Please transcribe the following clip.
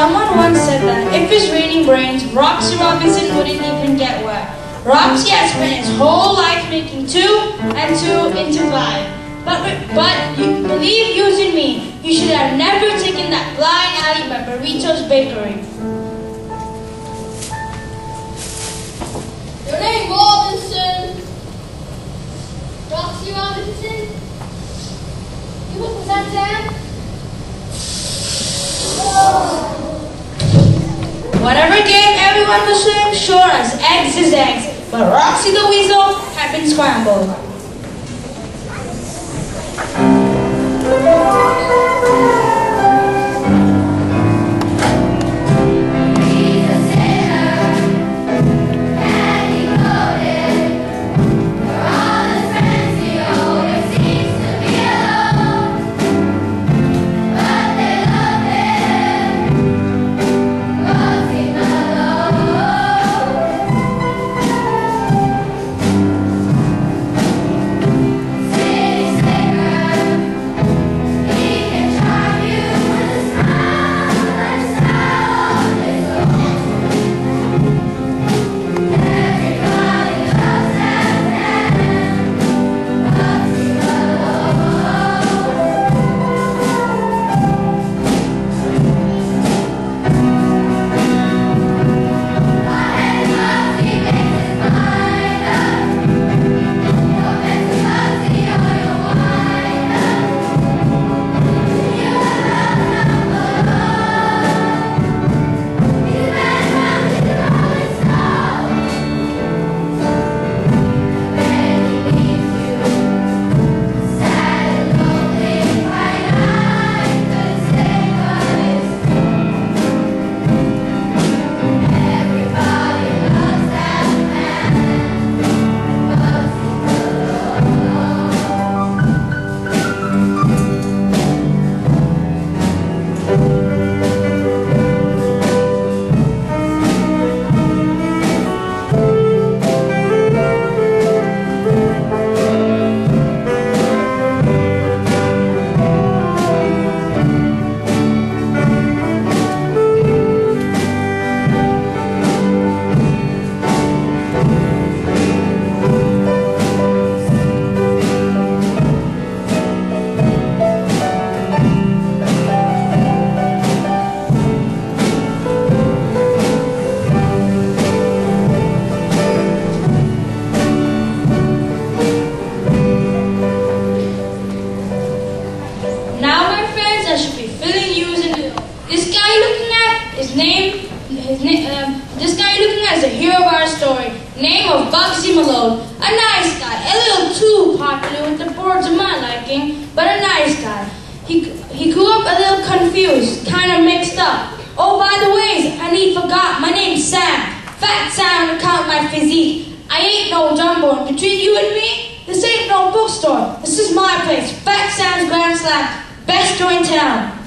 Someone once said that if it's raining brains, Roxy Robinson wouldn't even get wet. Roxy has spent his whole life making two and two into five. But, but you believe using me, you should have never taken that blind alley by Burritos Bakery. Everyone was playing, sure as eggs is eggs. But Roxy the Weasel had been scrambled. Of Bugsy Malone. A nice guy, a little too popular with the boards of my liking, but a nice guy. He, he grew up a little confused, kind of mixed up. Oh, by the way, and he forgot, my name's Sam. Fat Sam to count my physique. I ain't no dumbo. Between you and me, this ain't no bookstore. This is my place, Fat Sam's Grand Slam. Best joint in town.